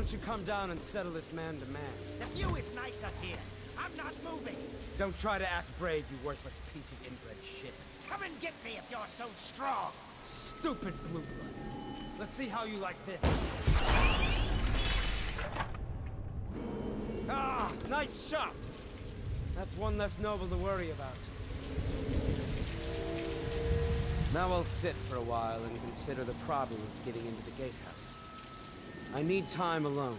don't you come down and settle this man to man? The view is nice up here. I'm not moving. Don't try to act brave, you worthless piece of inbred shit. Come and get me if you're so strong. Stupid blue blood. Let's see how you like this. Ah, nice shot. That's one less noble to worry about. Now I'll sit for a while and consider the problem of getting into the gatehouse. I need time alone.